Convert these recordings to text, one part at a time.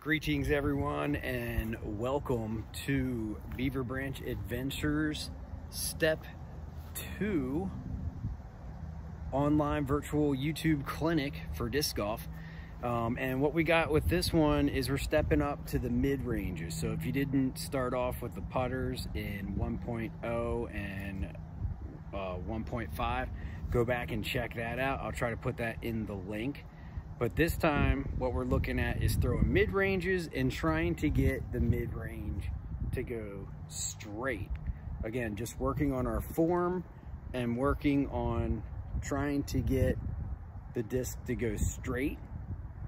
Greetings everyone and welcome to Beaver Branch Adventures Step 2 online virtual YouTube clinic for disc golf. Um, and what we got with this one is we're stepping up to the mid ranges. So if you didn't start off with the putters in 1.0 and uh, 1.5, go back and check that out. I'll try to put that in the link. But this time, what we're looking at is throwing mid-ranges and trying to get the mid-range to go straight. Again, just working on our form and working on trying to get the disc to go straight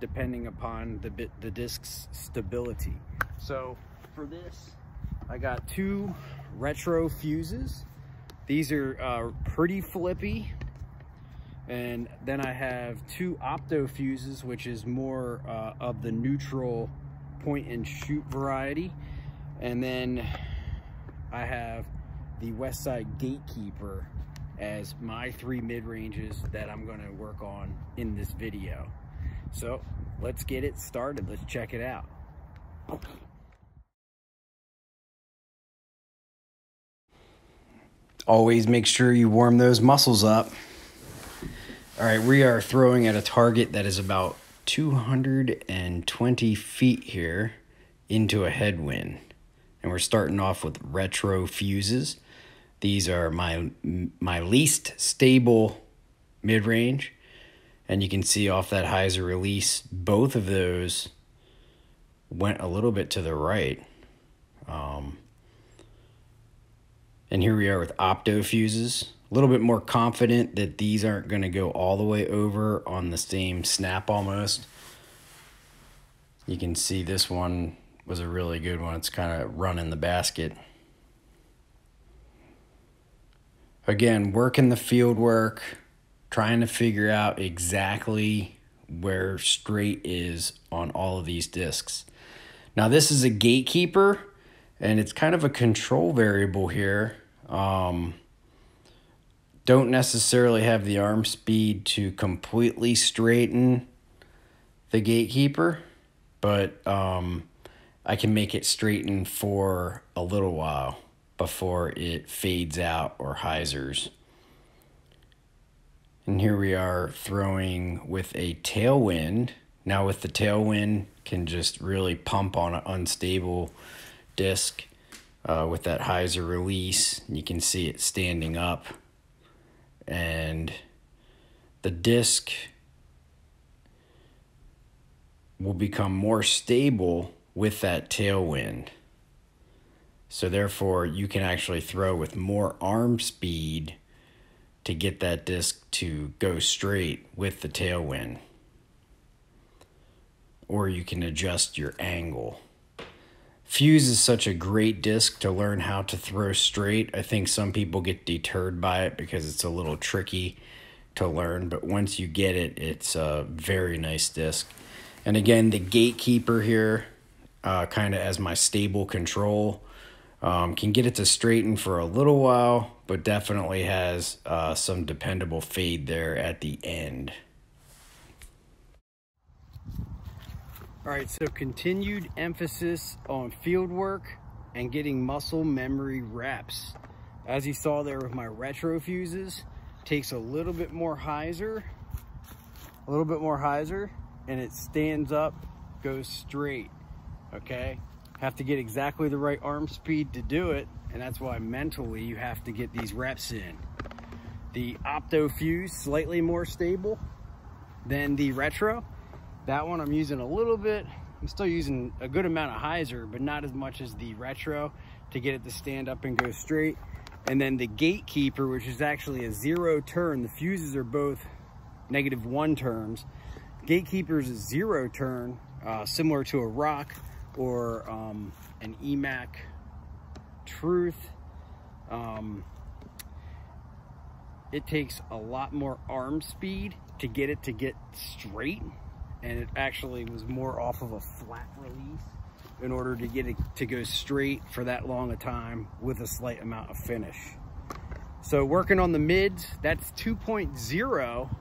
depending upon the bit the disc's stability. So for this, I got two retro fuses. These are uh, pretty flippy. And then I have two opto fuses, which is more uh, of the neutral point and shoot variety. And then I have the Westside Gatekeeper as my three mid-ranges that I'm gonna work on in this video. So let's get it started. Let's check it out. Always make sure you warm those muscles up. All right, we are throwing at a target that is about 220 feet here into a headwind. And we're starting off with retro fuses. These are my my least stable mid-range. And you can see off that hyzer release, both of those went a little bit to the right. Um, and here we are with opto fuses a little bit more confident that these aren't going to go all the way over on the same snap almost. You can see this one was a really good one. It's kind of running the basket. Again, working the field work, trying to figure out exactly where straight is on all of these discs. Now this is a gatekeeper and it's kind of a control variable here. Um, don't necessarily have the arm speed to completely straighten the gatekeeper, but um, I can make it straighten for a little while before it fades out or hyzers. And here we are throwing with a tailwind. Now with the tailwind, can just really pump on an unstable disc uh, with that hyzer release. You can see it standing up and the disc will become more stable with that tailwind. So therefore, you can actually throw with more arm speed to get that disc to go straight with the tailwind. Or you can adjust your angle. Fuse is such a great disc to learn how to throw straight. I think some people get deterred by it because it's a little tricky to learn, but once you get it, it's a very nice disc. And again, the gatekeeper here, uh, kind of as my stable control, um, can get it to straighten for a little while, but definitely has uh, some dependable fade there at the end. All right, so continued emphasis on field work and getting muscle memory reps. As you saw there with my retro fuses, takes a little bit more hyzer, a little bit more hyzer, and it stands up, goes straight, okay? Have to get exactly the right arm speed to do it, and that's why mentally you have to get these reps in. The Opto Fuse, slightly more stable than the retro, that one I'm using a little bit. I'm still using a good amount of hyzer, but not as much as the retro to get it to stand up and go straight. And then the gatekeeper, which is actually a zero turn. The fuses are both negative one turns. Gatekeeper is a zero turn, uh, similar to a Roc or um, an EMAC Truth. Um, it takes a lot more arm speed to get it to get straight and it actually was more off of a flat release in order to get it to go straight for that long a time with a slight amount of finish. So working on the mids, that's 2.0.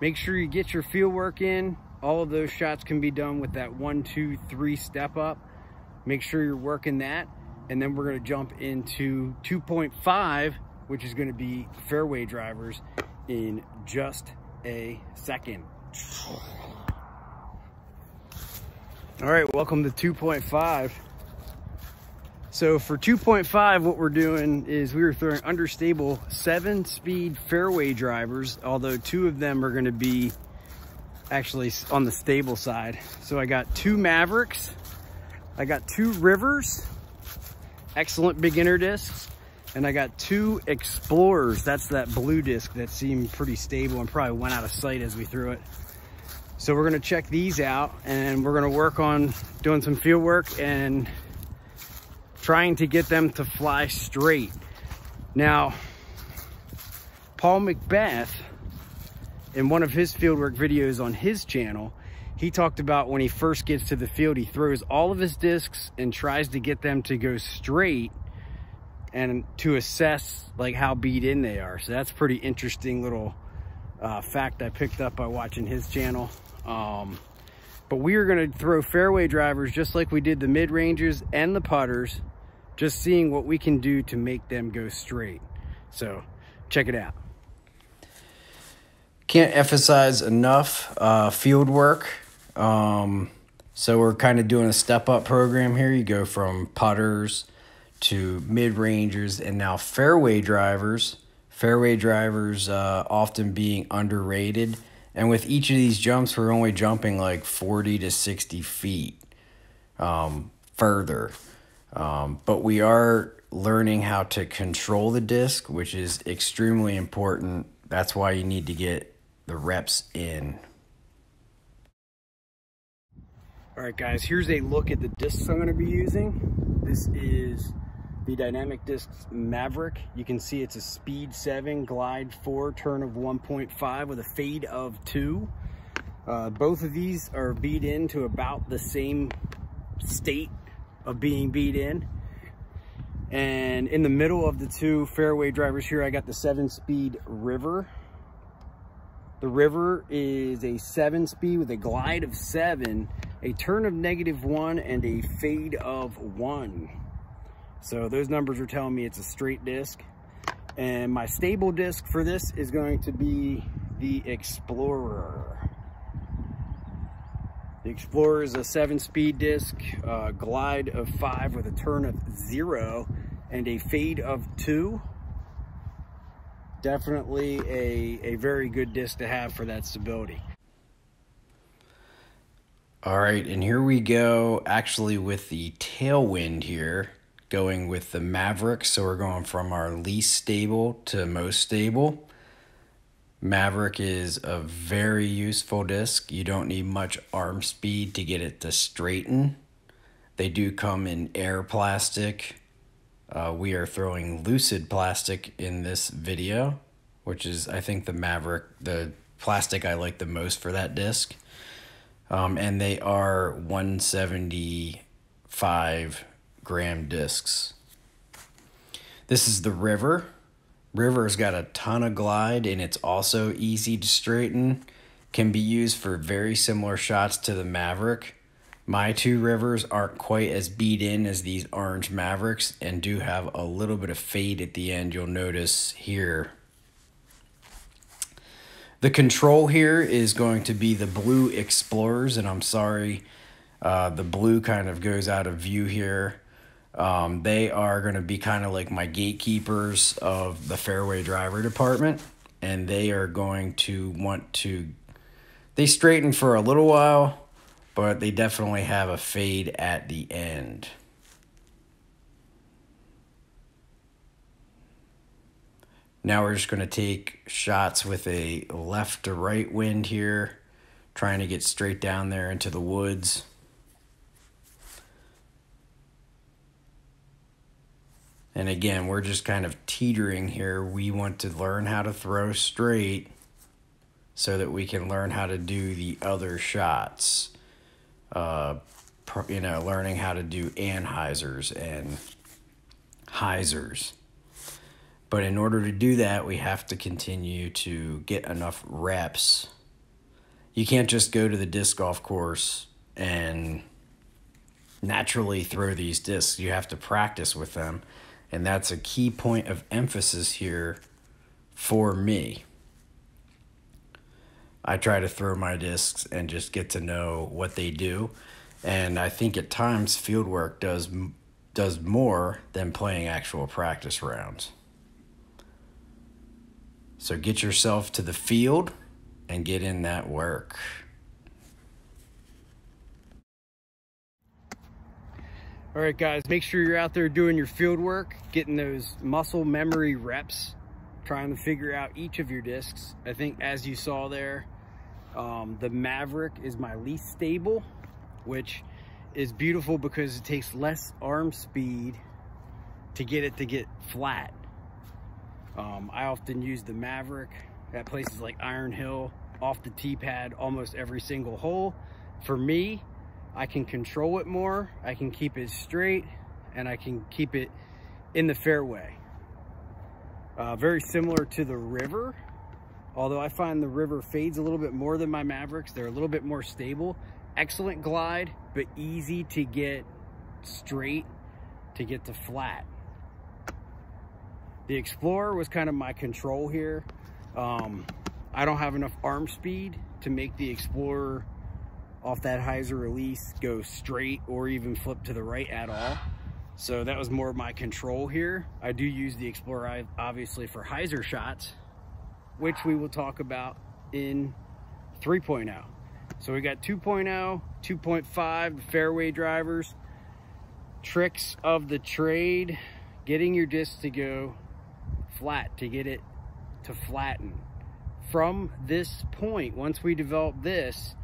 Make sure you get your field work in all of those shots can be done with that one, two, three step up. Make sure you're working that. And then we're gonna jump into 2.5, which is gonna be fairway drivers in just a second. All right, welcome to 2.5. So for 2.5, what we're doing is we were throwing understable seven speed fairway drivers, although two of them are gonna be actually on the stable side. So I got two Mavericks, I got two Rivers, excellent beginner discs, and I got two Explorers. That's that blue disc that seemed pretty stable and probably went out of sight as we threw it. So we're gonna check these out and we're gonna work on doing some field work and trying to get them to fly straight. Now, Paul McBeth, in one of his fieldwork videos on his channel, he talked about when he first gets to the field, he throws all of his discs and tries to get them to go straight and to assess like how beat in they are. So that's pretty interesting little uh, fact I picked up by watching his channel. Um, but we are gonna throw fairway drivers just like we did the mid-ranges and the putters just seeing what we can do to make them go straight. So check it out. Can't emphasize enough uh, field work. Um, so we're kind of doing a step up program here. You go from putters to mid rangers and now fairway drivers. Fairway drivers uh, often being underrated. And with each of these jumps, we're only jumping like 40 to 60 feet um, further. Um, but we are learning how to control the disc, which is extremely important. That's why you need to get the reps in. All right, guys, here's a look at the discs I'm gonna be using. This is the Dynamic Discs Maverick. You can see it's a speed seven, glide four, turn of 1.5 with a fade of two. Uh, both of these are beat in to about the same state of being beat in. And in the middle of the two fairway drivers here, I got the seven speed River. The River is a seven speed with a glide of seven, a turn of negative one, and a fade of one. So those numbers are telling me it's a straight disc. And my stable disc for this is going to be the Explorer. The Explorer is a seven speed disc, glide of five with a turn of zero and a fade of two. Definitely a, a very good disc to have for that stability. All right, and here we go actually with the tailwind here, going with the Maverick. So we're going from our least stable to most stable. Maverick is a very useful disc. You don't need much arm speed to get it to straighten. They do come in air plastic. Uh, we are throwing lucid plastic in this video, which is, I think, the Maverick, the plastic I like the most for that disc. Um, and they are 175 gram discs. This is the River. River's got a ton of glide and it's also easy to straighten. Can be used for very similar shots to the Maverick. My two Rivers aren't quite as beat in as these orange Mavericks and do have a little bit of fade at the end you'll notice here. The control here is going to be the blue Explorers and I'm sorry uh, the blue kind of goes out of view here. Um, they are going to be kind of like my gatekeepers of the fairway driver department, and they are going to want to. They straighten for a little while, but they definitely have a fade at the end. Now we're just going to take shots with a left to right wind here, trying to get straight down there into the woods. And again, we're just kind of teetering here. We want to learn how to throw straight so that we can learn how to do the other shots. Uh, you know, learning how to do anhyzers and hyzers. But in order to do that, we have to continue to get enough reps you can't just go to the disc golf course and naturally throw these discs. You have to practice with them. And that's a key point of emphasis here for me. I try to throw my discs and just get to know what they do. And I think at times field work does does more than playing actual practice rounds. So get yourself to the field and get in that work. All right, guys, make sure you're out there doing your field work, getting those muscle memory reps, trying to figure out each of your discs. I think as you saw there, um, the Maverick is my least stable, which is beautiful because it takes less arm speed to get it to get flat. Um, I often use the Maverick at places like Iron Hill, off the tee pad almost every single hole. For me, I can control it more, I can keep it straight, and I can keep it in the fairway. Uh, very similar to the River, although I find the River fades a little bit more than my Mavericks. They're a little bit more stable. Excellent glide, but easy to get straight, to get to flat. The Explorer was kind of my control here. Um, I don't have enough arm speed to make the Explorer off that hyzer release go straight or even flip to the right at all. So that was more of my control here. I do use the Explorer obviously for hyzer shots, which we will talk about in 3.0. So we got 2.0, 2.5, fairway drivers, tricks of the trade, getting your disc to go flat, to get it to flatten. From this point, once we develop this,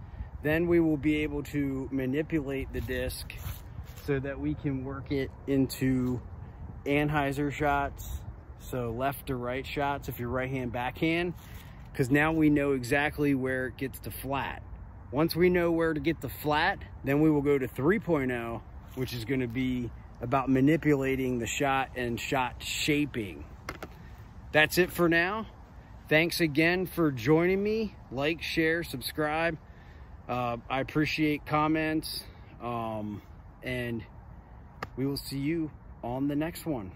then we will be able to manipulate the disc so that we can work it into anhyzer shots, so left to right shots if you're right hand backhand, because now we know exactly where it gets to flat. Once we know where to get the flat, then we will go to 3.0, which is going to be about manipulating the shot and shot shaping. That's it for now. Thanks again for joining me. Like, share, subscribe. Uh, I appreciate comments. Um, and we will see you on the next one.